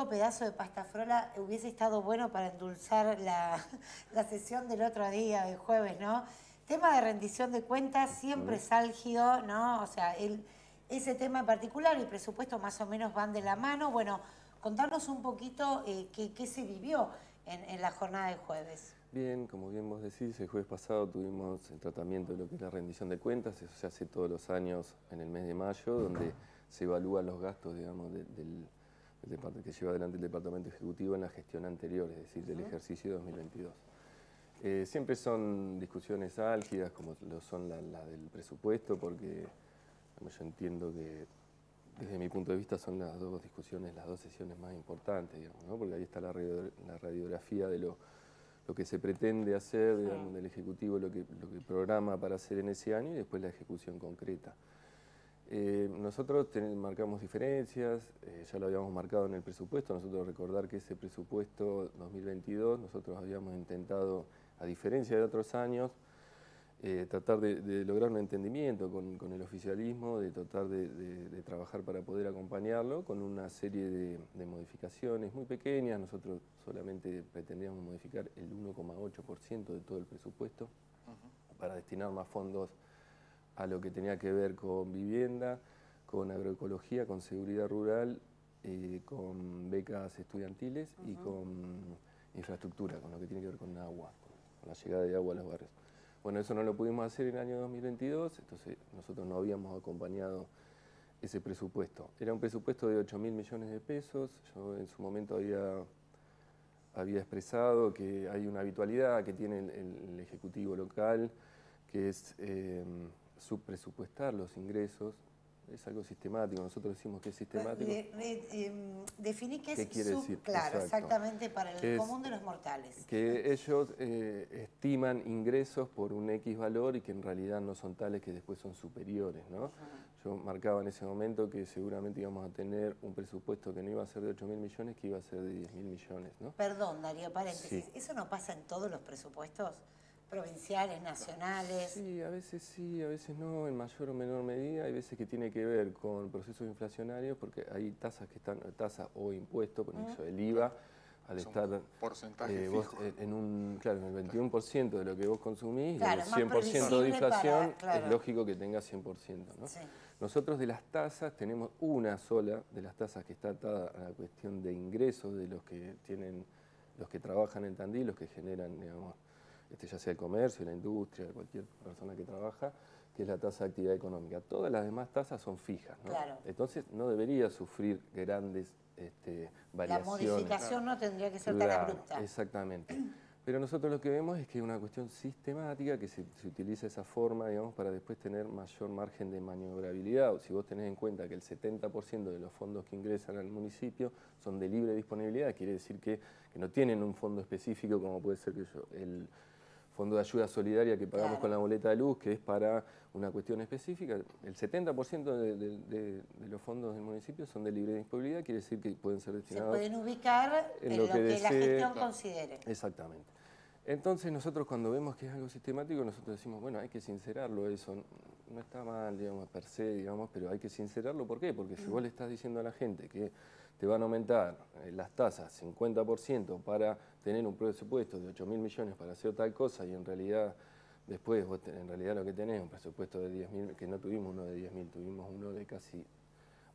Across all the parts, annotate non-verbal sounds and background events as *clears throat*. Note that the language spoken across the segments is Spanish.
rico pedazo de pasta frola hubiese estado bueno para endulzar la, *laughs* sesión del otro día, el jueves, ¿no? Tema de rendición de cuentas siempre es álgido, ¿no? O sea, el, ese tema en particular y presupuesto más o menos van de la mano. Bueno, contarnos un poquito eh, qué, se vivió en, en la jornada del jueves. Bien, como bien vos decís, el jueves pasado tuvimos el tratamiento de lo que es la rendición de cuentas, eso se hace todos los años en el mes de mayo, donde se evalúan los gastos, digamos, del, que lleva adelante el Departamento Ejecutivo en la gestión anterior, es decir, del ejercicio 2022. Eh, siempre son discusiones álgidas, como lo son la, del presupuesto, porque yo entiendo que desde mi punto de vista son las dos discusiones, las dos sesiones más importantes, digamos, ¿no? porque ahí está la, la radiografía de lo lo que se pretende hacer del Ejecutivo, lo que, lo que programa para hacer en ese año y después la ejecución concreta. Eh, nosotros marcamos diferencias, eh, ya lo habíamos marcado en el presupuesto, nosotros recordar que ese presupuesto 2022 nosotros habíamos intentado, a diferencia de otros años, eh, tratar de, lograr un entendimiento con, el oficialismo, de tratar de, trabajar para poder acompañarlo con una serie de, modificaciones muy pequeñas. Nosotros solamente pretendíamos modificar el 1,8% de todo el presupuesto para destinar más fondos a lo que tenía que ver con vivienda, con agroecología, con seguridad rural, eh, con becas estudiantiles y con infraestructura, con lo que tiene que ver con agua, con la llegada de agua a los barrios. Bueno, eso no lo pudimos hacer en el año 2022, entonces nosotros no habíamos acompañado ese presupuesto. Era un presupuesto de 8 mil millones de pesos, yo en su momento había, había expresado que hay una habitualidad que tiene el, Ejecutivo local, que es eh, subpresupuestar los ingresos es algo sistemático, nosotros decimos que es sistemático. Em, definí qué, es quiere decir? Claro, exactamente para el común de los mortales. Que ellos eh, estiman ingresos por un X valor y que en realidad no son tales que después son superiores, ¿no? Yo marcaba en ese momento que seguramente íbamos a tener un presupuesto que no iba a ser de 8 mil millones, que iba a ser de 10 mil millones, ¿no? Perdón, Darío, paréntesis, ¿eso no pasa en todos los presupuestos? Provinciales, nacionales. Sí, a veces sí, a veces no, en mayor o menor medida. Hay veces que tiene que ver con procesos inflacionarios porque hay tasas que están, tasas o impuestos, por ejemplo, el IVA, al estar porcentaje eh, en un, claro, en el 21% de lo que vos consumís, y el 100% de inflación, es lógico que tenga 100%. ¿no? Nosotros de las tasas tenemos una sola de las tasas que está atada a la cuestión de ingresos de los que tienen, los que trabajan en Tandil, los que generan, digamos, este, ya sea el comercio, la industria, cualquier persona que trabaja, que es la tasa de actividad económica. Todas las demás tasas son fijas, ¿no? Entonces no debería sufrir grandes este, variaciones. La modificación no tendría que ser tan abrupta. Exactamente. Pero nosotros lo que vemos es que es una cuestión sistemática que se, utiliza esa forma, digamos, para después tener mayor margen de maniobrabilidad. Si vos tenés en cuenta que el 70% de los fondos que ingresan al municipio son de libre disponibilidad, quiere decir que, que no tienen un fondo específico como puede ser que yo, el, fondo de ayuda solidaria que pagamos con la boleta de luz, que es para una cuestión específica. El 70% de, los fondos del municipio son de libre disponibilidad, quiere decir que pueden ser destinados... Se pueden ubicar en, lo, que, la gestión considere. Exactamente. Entonces nosotros cuando vemos que es algo sistemático, nosotros decimos, bueno, hay que sincerarlo eso, no está mal, digamos, per se, digamos, pero hay que sincerarlo. ¿Por qué? Porque si vos le estás diciendo a la gente que te van a aumentar eh, las tasas 50% para tener un presupuesto de 8 mil millones para hacer tal cosa y en realidad después vos en realidad lo que tenés es un presupuesto de 10 mil, que no tuvimos uno de 10 mil, tuvimos uno de casi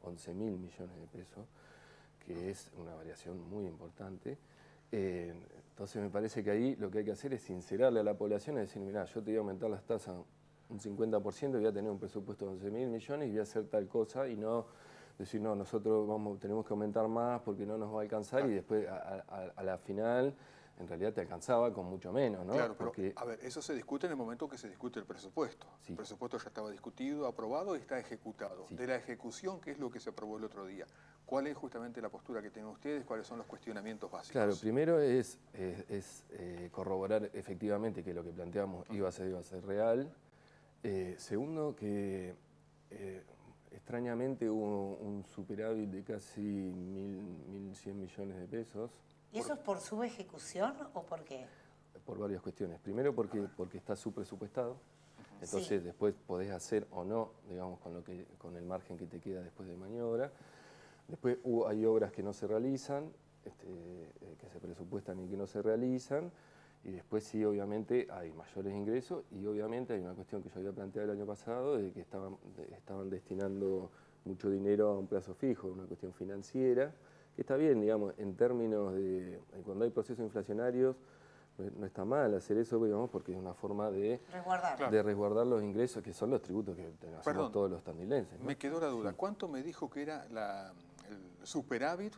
11 mil millones de pesos, que es una variación muy importante. Eh, entonces me parece que ahí lo que hay que hacer es sincerarle a la población y decir, mira, yo te voy a aumentar las tasas un 50% y voy a tener un presupuesto de 11 mil millones y voy a hacer tal cosa y no decir, no, nosotros vamos, tenemos que aumentar más porque no nos va a alcanzar y después a, la final en realidad te alcanzaba con mucho menos, ¿no? Claro, porque... a ver, eso se discute en el momento que se discute el presupuesto. El presupuesto ya estaba discutido, aprobado y está ejecutado. De la ejecución, ¿qué es lo que se aprobó el otro día? ¿Cuál es justamente la postura que tienen ustedes? ¿Cuáles son los cuestionamientos básicos? Claro, primero es, es, eh, corroborar efectivamente que lo que planteamos iba a ser, iba a ser real. Eh, segundo, que eh, extrañamente hubo un superávit de casi 1.100 millones de pesos. ¿Y eso es por su ejecución o por qué? Por varias cuestiones. Primero porque, porque está subpresupuestado, entonces después podés hacer o no, digamos, con, lo que, con el margen que te queda después de maniobra. Después hay obras que no se realizan, este, eh, que se presupuestan y que no se realizan, y después sí, obviamente, hay mayores ingresos y obviamente hay una cuestión que yo había planteado el año pasado, de que estaban, estaban destinando mucho dinero a un plazo fijo, una cuestión financiera, que está bien, digamos, en términos de, cuando hay procesos inflacionarios, no está mal hacer eso, digamos, porque es una forma de resguardar, de resguardar los ingresos, que son los tributos que tenemos todos los tandilenses. Me quedó la duda, ¿cuánto me dijo que era la, el superávit?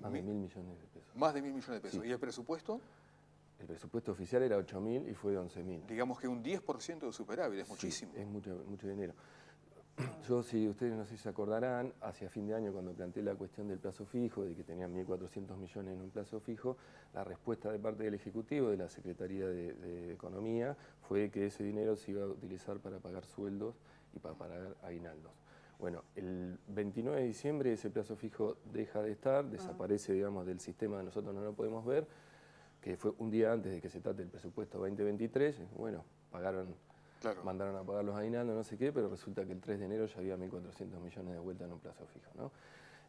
Más de mil millones de pesos. Más de mil millones de pesos. ¿Y el presupuesto? El presupuesto oficial era 8 mil y fue de 11 mil. Digamos que un 10% de superávit, es muchísimo. Es mucho, mucho dinero. *clears throat* Yo, si ustedes no sé si se acordarán, hacia fin de año cuando planteé la cuestión del plazo fijo, de que tenían 1.400 millones en un plazo fijo, la respuesta de parte del Ejecutivo, de la Secretaría de, Economía, fue que ese dinero se iba a utilizar para pagar sueldos y para pagar aguinaldos. Bueno, el 29 de diciembre ese plazo fijo deja de estar, desaparece, digamos, del sistema, nosotros no lo podemos ver, que fue un día antes de que se trate el presupuesto 2023, bueno, pagaron, mandaron a pagar los aguinaldos, no sé qué, pero resulta que el 3 de enero ya había 1.400 millones de vuelta en un plazo fijo, ¿no?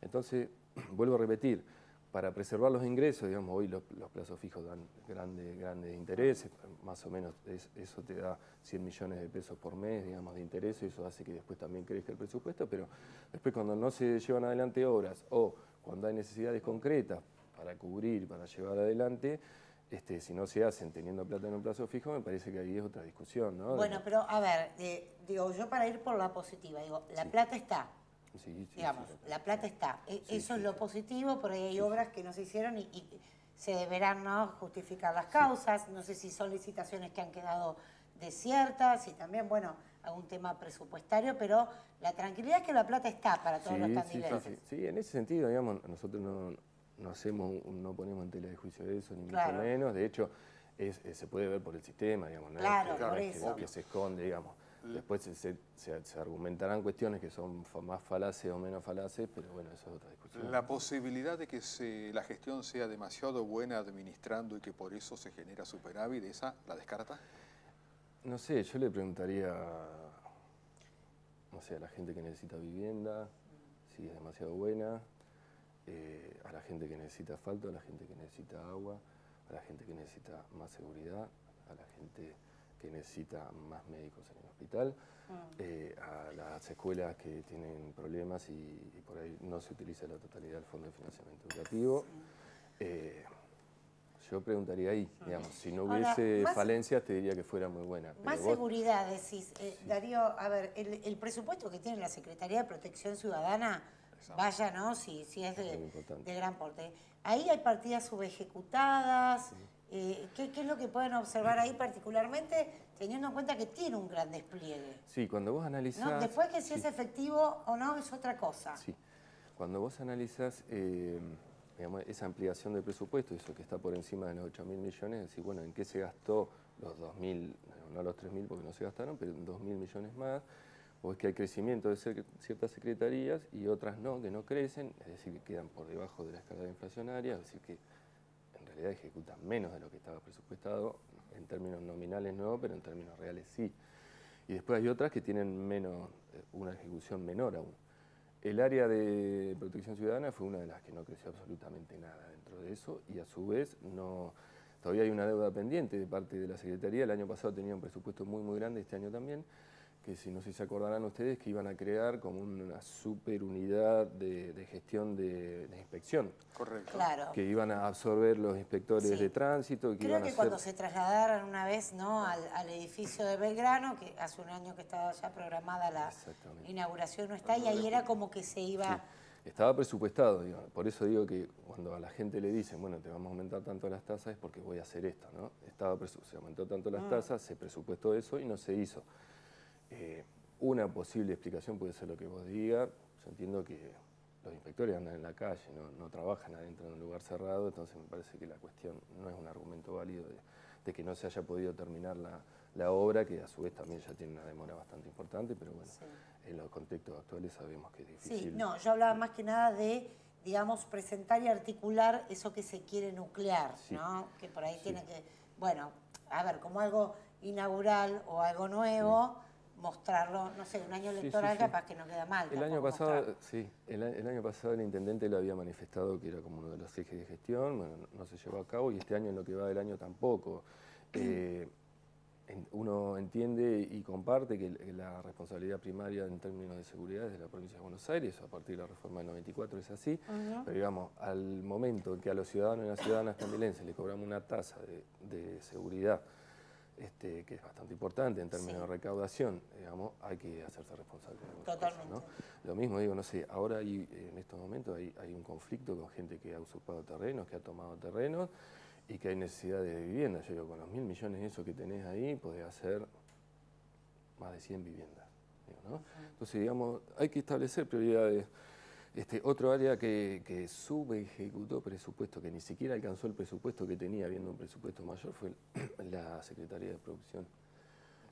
Entonces, *clears throat* vuelvo a repetir, para preservar los ingresos, digamos, hoy los, plazos fijos dan grandes grandes intereses, más o menos eso te da 100 millones de pesos por mes, digamos, de intereses, eso hace que después también crezca el presupuesto, pero después cuando no se llevan adelante obras o cuando hay necesidades concretas para cubrir, para llevar adelante, este, si no se hacen teniendo plata en un plazo fijo, me parece que ahí es otra discusión, ¿no? Bueno, pero a ver, eh, digo, yo para ir por la positiva, digo, la plata está, Sí, digamos, la plata está. E, eso es lo positivo, por ahí hay obras que no se hicieron y, se deberán ¿no? justificar las causas. No sé si son licitaciones que han quedado desiertas y también, bueno, algún tema presupuestario, pero la tranquilidad es que la plata está para todos los candidatos. Sí, en ese sentido, digamos, nosotros no, no hacemos, no ponemos en tela de juicio eso, ni mucho menos. De hecho, es, se puede ver por el sistema, digamos, claro, por eso. que se esconde, digamos. Después se, argumentarán cuestiones que son más falaces o menos falaces, pero bueno, eso es otra discusión. La posibilidad de que la gestión sea demasiado buena administrando y que por eso se genera superávit, ¿esa la descarta? No sé, yo le preguntaría, no sé, a la gente que necesita vivienda, si es demasiado buena, eh, a la gente que necesita asfalto, a la gente que necesita agua, a la gente que necesita más seguridad, a la gente que necesita más médicos en el hospital, ah. eh, a las escuelas que tienen problemas y, por ahí no se utiliza la totalidad del Fondo de Financiamiento Educativo. Eh, yo preguntaría ahí, ah. digamos, si no hubiese falencias te diría que fuera muy buena. más seguridad, decís. Eh, Darío, a ver, el, presupuesto que tiene la Secretaría de Protección Ciudadana, vaya, ¿no? Si, si es de, de, gran porte. Ahí hay partidas subejecutadas, eh, ¿qué, es lo que pueden observar ahí particularmente, teniendo en cuenta que tiene un gran despliegue? Sí, cuando vos analizás... Después que si es efectivo o no es otra cosa. Sí, cuando vos analizás eh, esa ampliación del presupuesto, eso que está por encima de los 8 mil millones, decir, bueno, ¿en qué se gastó los 2 mil, no los 3 mil porque no se gastaron, pero 2 mil millones más? O es que hay crecimiento de ciertas secretarías y otras no, que no crecen, es decir, que quedan por debajo de la escala inflacionaria, es decir, que realidad ejecutan menos de lo que estaba presupuestado, en términos nominales no, pero en términos reales sí. Y después hay otras que tienen menos, eh, una ejecución menor aún. El área de protección ciudadana fue una de las que no creció absolutamente nada dentro de eso y a su vez no, todavía hay una deuda pendiente de parte de la Secretaría. El año pasado tenía un presupuesto muy muy grande, este año también, que si no sé si se acordarán ustedes, que iban a crear como una super unidad de, gestión de, inspección. Correcto. Claro. Que iban a absorber los inspectores de tránsito. Que Creo que cuando se trasladaron una vez ¿no? Al, edificio de Belgrano, que hace un año que estaba ya programada la inauguración, no está, y ahí era como que se iba... Estaba presupuestado, por eso digo que cuando a la gente le dicen, bueno, te vamos a aumentar tanto las tasas, es porque voy a hacer esto, ¿no? Estaba se aumentó tanto las mm. tasas, se presupuestó eso y no se hizo. Eh, una posible explicación puede ser lo que vos digas. Yo entiendo que los inspectores andan en la calle, no, trabajan adentro de un lugar cerrado, entonces me parece que la cuestión no es un argumento válido de, que no se haya podido terminar la, obra, que a su vez también ya tiene una demora bastante importante, pero bueno, en los contextos actuales sabemos que es difícil. Sí, no, yo hablaba más que nada de, digamos, presentar y articular eso que se quiere nuclear, ¿no? Que por ahí tiene que, bueno, a ver, como algo inaugural o algo nuevo mostrarlo, no sé, un año electoral capaz que no queda mal. El año pasado, sí, el, año pasado el intendente lo había manifestado que era como uno de los ejes de gestión, bueno, no se llevó a cabo y este año en lo que va del año tampoco. Eh, uno entiende y comparte que la responsabilidad primaria en términos de seguridad es de la provincia de Buenos Aires, a partir de la reforma del 94 es así, pero digamos, al momento en que a los ciudadanos y las ciudadanas candilenses le cobramos una tasa de, seguridad este, que es bastante importante en términos de recaudación, digamos, hay que hacerse responsable. De Totalmente. Lo mismo digo, no sé, ahora hay, en estos momentos hay, hay un conflicto con gente que ha usurpado terrenos, que ha tomado terrenos, y que hay necesidad de vivienda. Yo digo, con los mil millones de eso que tenés ahí, podés hacer más de 100 viviendas. Entonces, digamos, hay que establecer prioridades. Este, otro área que, que subejecutó presupuesto, que ni siquiera alcanzó el presupuesto que tenía, habiendo un presupuesto mayor, fue *clears throat* la Secretaría de Producción.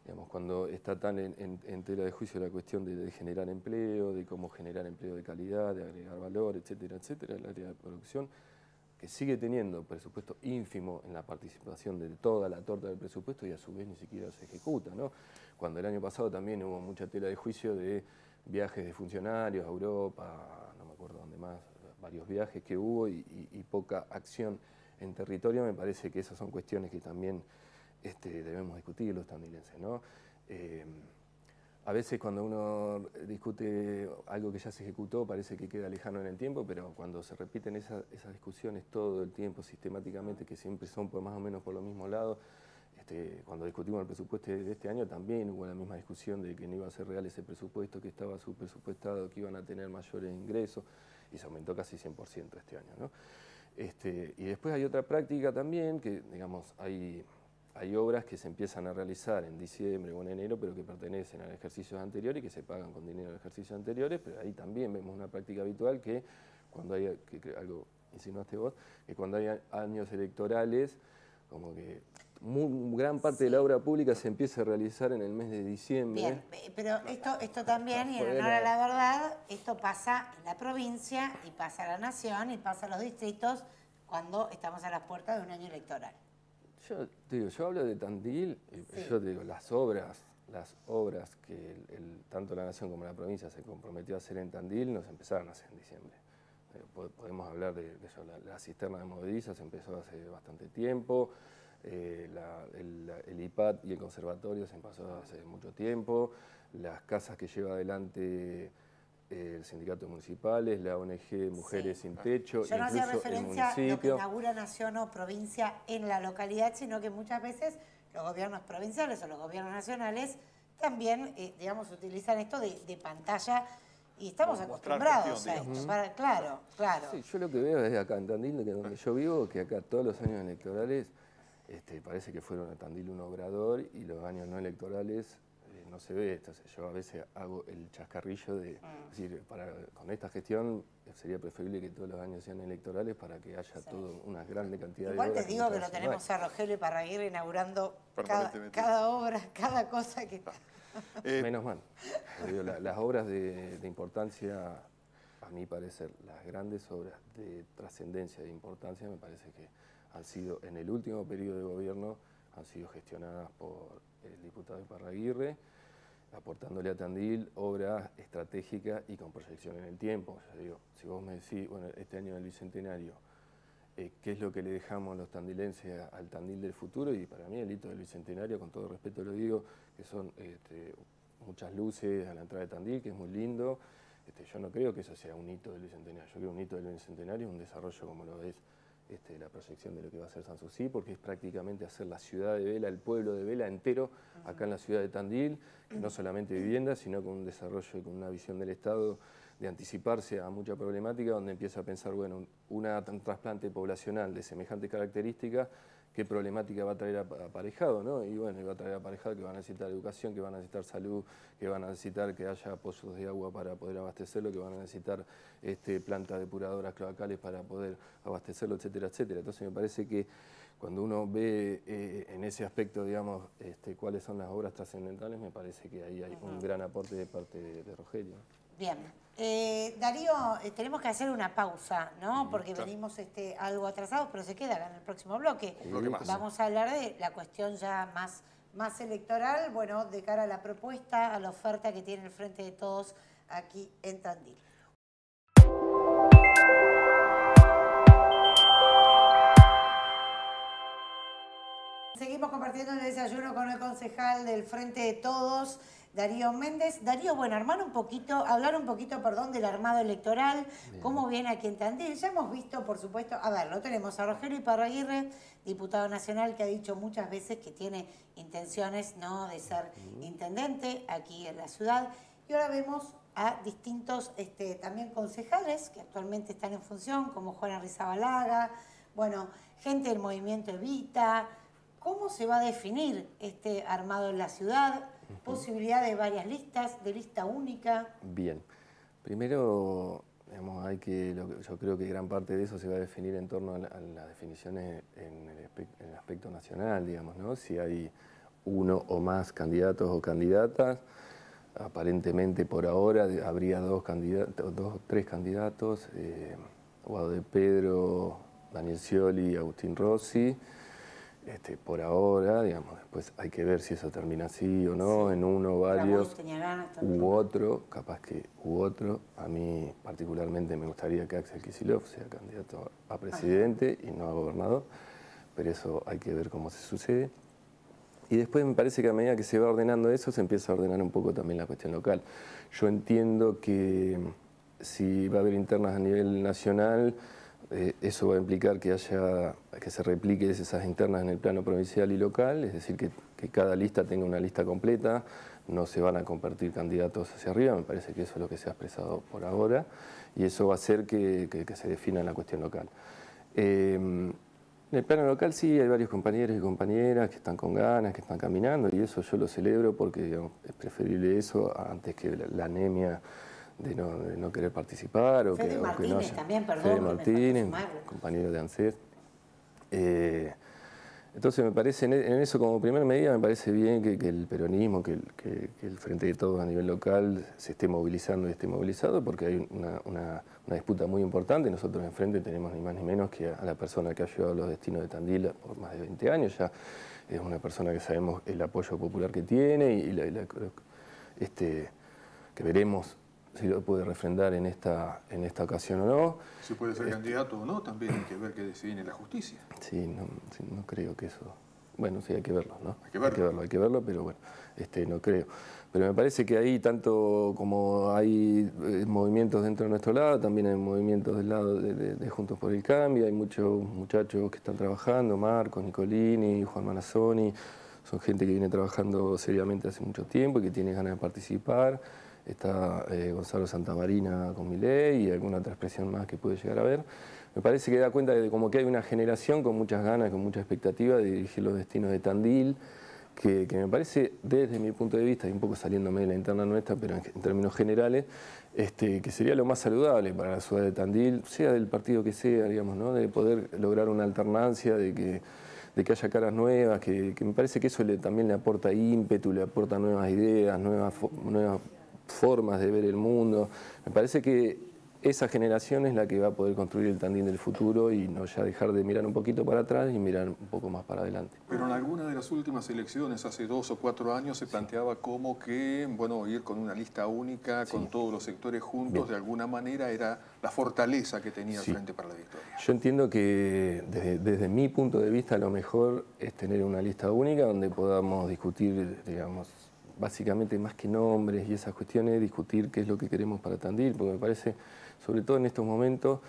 Digamos, cuando está tan en, tela de juicio la cuestión de, de, generar empleo, de cómo generar empleo de calidad, de agregar valor, etcétera, etcétera, el área de producción que sigue teniendo presupuesto ínfimo en la participación de toda la torta del presupuesto y a su vez ni siquiera se ejecuta. ¿no? Cuando el año pasado también hubo mucha tela de juicio de viajes de funcionarios a Europa, acuerdo dónde más, varios viajes que hubo y, poca acción en territorio, me parece que esas son cuestiones que también este, debemos discutir los estadounidenses. ¿no? Eh, a veces cuando uno discute algo que ya se ejecutó parece que queda lejano en el tiempo, pero cuando se repiten esas discusiones todo el tiempo, sistemáticamente, que siempre son por más o menos por los mismos lados, este, cuando discutimos el presupuesto de este año también hubo la misma discusión de que no iba a ser real ese presupuesto, que estaba subpresupuestado, que iban a tener mayores ingresos, y se aumentó casi 100% este año. Este, y después hay otra práctica también, que digamos, hay hay obras que se empiezan a realizar en diciembre o en enero, pero que pertenecen al ejercicio anterior y que se pagan con dinero de ejercicios anteriores, pero ahí también vemos una práctica habitual que cuando hay, algo insinuaste vos, que cuando hay años electorales, como que gran parte de la obra pública se empieza a realizar en el mes de diciembre. Bien, pero esto, esto también, y en honor a la verdad, esto pasa en la provincia y pasa a la nación y pasa a los distritos cuando estamos a las puertas de un año electoral. Yo digo, yo hablo de Tandil, y yo digo, las obras, las obras que tanto la Nación como la provincia se comprometió a hacer en Tandil nos empezaron a hacer en diciembre. Eh, podemos hablar de, eso, la, cisterna de movedizas empezó hace bastante tiempo, eh, el, el, IPAD y el conservatorio se empezó hace mucho tiempo, las casas que lleva adelante el sindicato de municipales, la ONG Mujeres Sin Techo, Yo no hacía referencia a lo que inaugura nación o provincia en la localidad, sino que muchas veces los gobiernos provinciales o los gobiernos nacionales también, eh, digamos, utilizan esto de, pantalla y estamos acostumbrados a esto. claro, claro. Sí, yo lo que veo es acá en Tandil, que donde yo vivo, que acá todos los años electorales este, parece que fueron a Tandil un obrador y los años no electorales no se ve. Entonces yo a veces hago el chascarrillo de mm. decir, para, con esta gestión sería preferible que todos los años sean electorales para que haya toda una gran cantidad de obras. Igual te digo que lo tenemos a Rogelio Parraguirre inaugurando cada, obra, cada cosa que... Eh, Menos mal. las obras de, importancia, a mi parecer, las grandes obras de trascendencia, de importancia, me parece que han sido, en el último periodo de gobierno, han sido gestionadas por el diputado Parraguirre, aportándole a Tandil obras estratégicas y con proyección en el tiempo. digo, si vos me decís, bueno, este año del Bicentenario, eh, ¿qué es lo que le dejamos los tandilenses al Tandil del futuro? Y para mí el hito del Bicentenario, con todo respeto lo digo, que son este, muchas luces a la entrada de Tandil, que es muy lindo. Este, yo no creo que eso sea un hito del Bicentenario, yo creo que un hito del Bicentenario es un desarrollo como lo es este, la proyección de lo que va a ser Sanssouci, porque es prácticamente hacer la ciudad de Vela, el pueblo de Vela entero, acá en la ciudad de Tandil, no solamente viviendas, sino con un desarrollo y con una visión del Estado de anticiparse a mucha problemática, donde empieza a pensar, bueno, un trasplante poblacional de semejantes características qué problemática va a traer aparejado, ¿no? Y bueno, va a traer aparejado que van a necesitar educación, que van a necesitar salud, que van a necesitar que haya pozos de agua para poder abastecerlo, que van a necesitar este, plantas depuradoras cloacales para poder abastecerlo, etcétera, etcétera. Entonces me parece que cuando uno ve eh, en ese aspecto, digamos, este, cuáles son las obras trascendentales, me parece que ahí hay un gran aporte de parte de Rogelio. Bien. Eh, Darío, eh, tenemos que hacer una pausa, ¿no? Porque venimos este, algo atrasados, pero se queda en el próximo bloque. Vamos a hablar de la cuestión ya más más electoral, bueno, de cara a la propuesta, a la oferta que tiene el Frente de Todos aquí en Tandil. Seguimos compartiendo el desayuno con el concejal del Frente de Todos, Darío Méndez. Darío, bueno, armar un poquito, hablar un poquito, perdón, del armado electoral, cómo viene aquí en Tandil. Ya hemos visto, por supuesto, a ver, lo tenemos a Rogelio Iparraguirre, diputado nacional, que ha dicho muchas veces que tiene intenciones ¿no? de ser intendente aquí en la ciudad. Y ahora vemos a distintos este, también concejales que actualmente están en función, como Juana Rizabalaga, bueno, gente del movimiento Evita, ¿Cómo se va a definir este armado en la ciudad? ¿Posibilidad de varias listas, de lista única? Bien. Primero, hay que, yo creo que gran parte de eso se va a definir en torno a, las definiciones en el, aspecto nacional, digamos, ¿no? Si hay uno o más candidatos o candidatas, aparentemente por ahora habría dos candidatos, dos, tres candidatos, eh, Guado de Pedro, Daniel Scioli y Agustín Rossi. Este, por ahora, digamos, después hay que ver si eso termina así o no, en uno, varios, u otro, capaz que u otro. A mí particularmente me gustaría que Axel Kisilov sea candidato a presidente y no a gobernador, pero eso hay que ver cómo se sucede. Y después me parece que a medida que se va ordenando eso, se empieza a ordenar un poco también la cuestión local. Yo entiendo que si va a haber internas a nivel nacional, eh, eso va a implicar que haya que se replique esas internas en el plano provincial y local, es decir, que, cada lista tenga una lista completa, no se van a compartir candidatos hacia arriba, me parece que eso es lo que se ha expresado por ahora, y eso va a hacer que, se defina en la cuestión local. Em, en el plano local sí hay varios compañeros y compañeras que están con ganas, que están caminando, y eso yo lo celebro porque es preferible eso antes que la anemia de no, querer participar. O Fede que, Martínez también, perdón. Fede Martínez, compañero de ANSES. Eh, entonces me parece, en eso como primera medida me parece bien que, el peronismo, que el, Frente de Todos a nivel local se esté movilizando y esté movilizado porque hay una, disputa muy importante. Nosotros en Frente tenemos ni más ni menos que a la persona que ha llevado los destinos de Tandil por más de 20 años. Ya es una persona que sabemos el apoyo popular que tiene y, la, este, que veremos si lo puede refrendar en esta, en esta ocasión o no. Si puede ser candidato o no, también hay que ver qué decide la justicia. Sí, no, no, creo que eso... Bueno, sí, hay que verlo, ¿no? Hay que verlo. Hay que verlo, pero bueno, este, no creo. Pero me parece que ahí, tanto como hay eh, movimientos dentro de nuestro lado, también hay movimientos del lado de, Juntos por el Cambio, hay muchos muchachos que están trabajando, Marcos, Nicolini, Juan Manazoni, son gente que viene trabajando seriamente hace mucho tiempo y que tiene ganas de participar está eh, Gonzalo Santamarina con Miley y alguna otra expresión más que puede llegar a ver. Me parece que da cuenta de como que hay una generación con muchas ganas, con mucha expectativa de dirigir los destinos de Tandil, que, me parece, desde mi punto de vista, y un poco saliéndome de la interna nuestra, pero en, términos generales, este, que sería lo más saludable para la ciudad de Tandil, sea del partido que sea, digamos, ¿no? de poder lograr una alternancia, de que de que haya caras nuevas, que, me parece que eso también le aporta ímpetu, le aporta nuevas ideas, nuevas formas de ver el mundo. Me parece que esa generación es la que va a poder construir el Tandil del futuro y no ya dejar de mirar un poquito para atrás y mirar un poco más para adelante. Pero en alguna de las últimas elecciones, hace dos o cuatro años, se planteaba como que, bueno, ir con una lista única, con todos los sectores juntos, de alguna manera era la fortaleza que tenía el Frente para la Victoria. Yo entiendo que desde, desde mi punto de vista lo mejor es tener una lista única donde podamos discutir, digamos, básicamente más que nombres y esas cuestiones, discutir qué es lo que queremos para Tandil, porque me parece, sobre todo en estos momentos,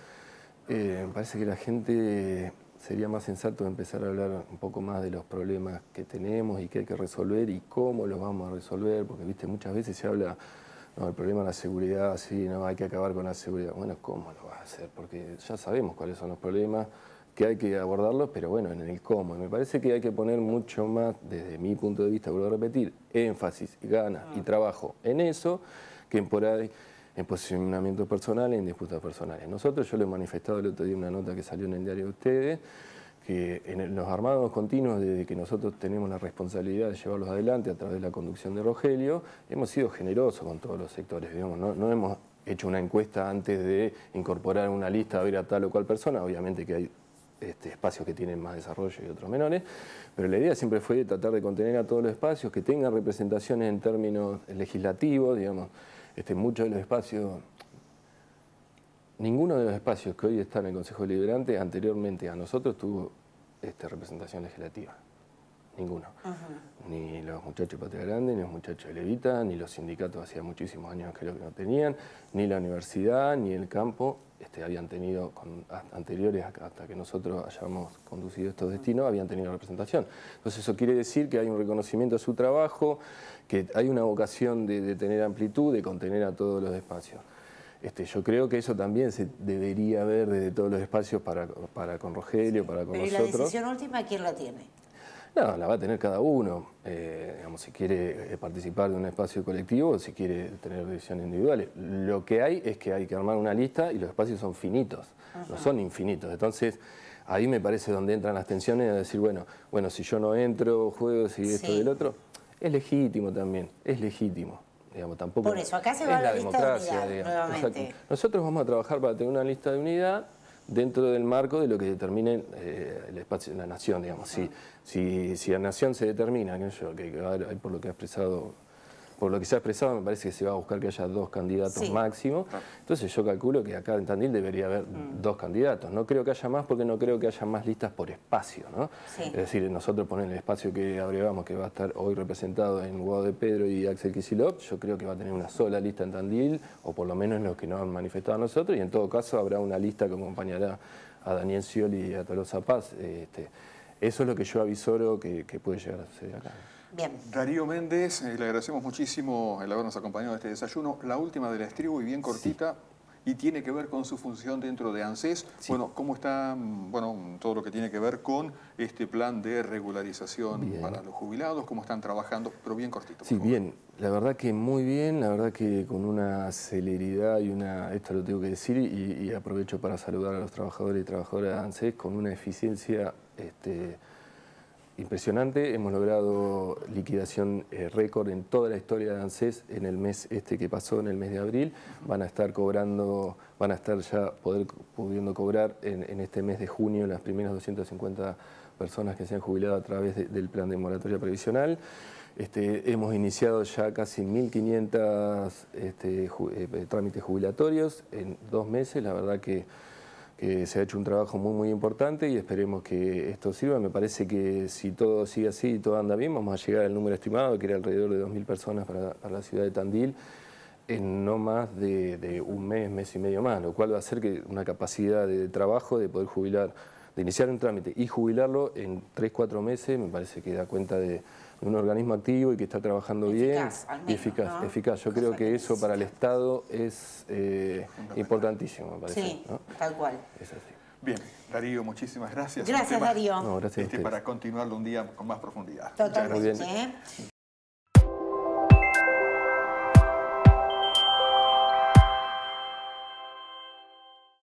eh, me parece que la gente sería más sensato empezar a hablar un poco más de los problemas que tenemos y que hay que resolver y cómo los vamos a resolver, porque viste muchas veces se habla, no, el problema de la seguridad, sí, no, hay que acabar con la seguridad. Bueno, ¿cómo lo vas a hacer? Porque ya sabemos cuáles son los problemas, que hay que abordarlos, pero bueno, en el cómo. Me parece que hay que poner mucho más, desde mi punto de vista, vuelvo a repetir, énfasis, ganas y trabajo en eso, que en por ahí en posicionamiento personal y en disputas personales. Nosotros, yo lo he manifestado el otro día en una nota que salió en el diario de ustedes, que en los armados continuos, desde que nosotros tenemos la responsabilidad de llevarlos adelante a través de la conducción de Rogelio, hemos sido generosos con todos los sectores, digamos, no, no hemos hecho una encuesta antes de incorporar una lista a ver a tal o cual persona, obviamente que hay este, espacios que tienen más desarrollo y otros menores, pero la idea siempre fue tratar de contener a todos los espacios, que tengan representaciones en términos legislativos, digamos, este, muchos de los espacios, ninguno de los espacios que hoy están en el Consejo Deliberante anteriormente a nosotros tuvo este, representación legislativa ninguno. Ni los muchachos de Patria Grande, ni los muchachos de Levita, ni los sindicatos hacía muchísimos años que lo que no tenían, ni la universidad, ni el campo este, habían tenido, con, anteriores hasta que nosotros hayamos conducido estos destinos, habían tenido representación. Entonces eso quiere decir que hay un reconocimiento de su trabajo, que hay una vocación de, tener amplitud, de contener a todos los espacios. Este, yo creo que eso también se debería ver desde todos los espacios para, para con Rogelio, para con nosotros. ¿Y la decisión última quién la tiene? No, la va a tener cada uno. Eh, digamos, si quiere eh, participar de un espacio colectivo o si quiere tener decisiones individuales. Lo que hay es que hay que armar una lista y los espacios son finitos, no son infinitos. Entonces, ahí me parece donde entran las tensiones a decir, bueno, bueno, si yo no entro, juego, si esto del otro, es legítimo también, es legítimo. Digamos, tampoco Por eso, acá se va la, democracia, nuevamente. Nosotros vamos a trabajar para tener una lista de unidad dentro del marco de lo que determine eh, el espacio, la nación, digamos. Si, si, si la nación se determina, que, que por lo que ha expresado por lo que se ha expresado, me parece que se va a buscar que haya dos candidatos máximo. Entonces yo calculo que acá en Tandil debería haber mm. dos candidatos. No creo que haya más porque no creo que haya más listas por espacio. ¿no? Es decir, nosotros ponemos el espacio que agregamos, que va a estar hoy representado en Guado de Pedro y Axel Kisilov, yo creo que va a tener una sola lista en Tandil, o por lo menos los que nos han manifestado a nosotros, y en todo caso habrá una lista que acompañará a Daniel Scioli y a Tolosa Paz. Este, eso es lo que yo avisoro que, que puede llegar a suceder acá. Bien. Darío Méndez, eh, le agradecemos muchísimo el habernos acompañado en este desayuno. La última de la estribo y bien cortita. Y tiene que ver con su función dentro de ANSES. Bueno, ¿cómo está mm, bueno, todo lo que tiene que ver con este plan de regularización para los jubilados? ¿Cómo están trabajando? Pero bien cortito. Sí, bien. La verdad que muy bien, la verdad que con una celeridad y una, esto lo tengo que decir, y, aprovecho para saludar a los trabajadores y trabajadoras de ANSES, con una eficiencia este, impresionante. Hemos logrado liquidación eh, récord en toda la historia de ANSES en el mes este que pasó, en el mes de abril. Van a estar cobrando, van a estar ya pudiendo cobrar en, este mes de junio las primeras 250 personas que se han jubilado a través del plan de moratoria previsional. Este, hemos iniciado ya casi 1.500 este, eh, trámites jubilatorios en dos meses. La verdad que que se ha hecho un trabajo muy muy importante y esperemos que esto sirva. Me parece que si todo sigue así y todo anda bien, vamos a llegar al número estimado, que era alrededor de 2.000 personas para, la ciudad de Tandil, en no más de, un mes, mes y medio más, lo cual va a hacer que una capacidad de trabajo de poder jubilar, de iniciar un trámite y jubilarlo en 3, 4 meses, me parece que da cuenta de un organismo activo y que está trabajando bien y eficaz. eficaz. Yo creo que eso para el Estado es eh, importantísimo, me parece. Sí, tal cual. Es así. Bien, Darío, muchísimas gracias. Gracias, Darío. No, gracias este para continuarlo un día con más profundidad. Totalmente.